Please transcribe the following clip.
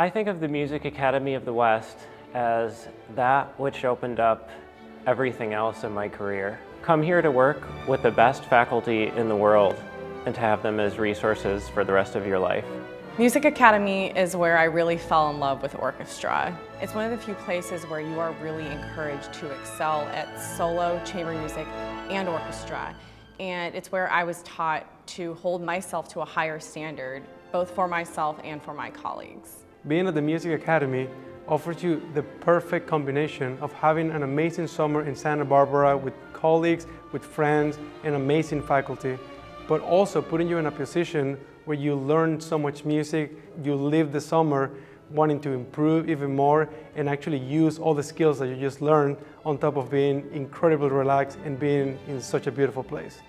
I think of the Music Academy of the West as that which opened up everything else in my career. Come here to work with the best faculty in the world and to have them as resources for the rest of your life. Music Academy is where I really fell in love with orchestra. It's one of the few places where you are really encouraged to excel at solo, chamber music, and orchestra. And it's where I was taught to hold myself to a higher standard, both for myself and for my colleagues. Being at the Music Academy offers you the perfect combination of having an amazing summer in Santa Barbara with colleagues, with friends, and amazing faculty, but also putting you in a position where you learn so much music, you live the summer wanting to improve even more and actually use all the skills that you just learned on top of being incredibly relaxed and being in such a beautiful place.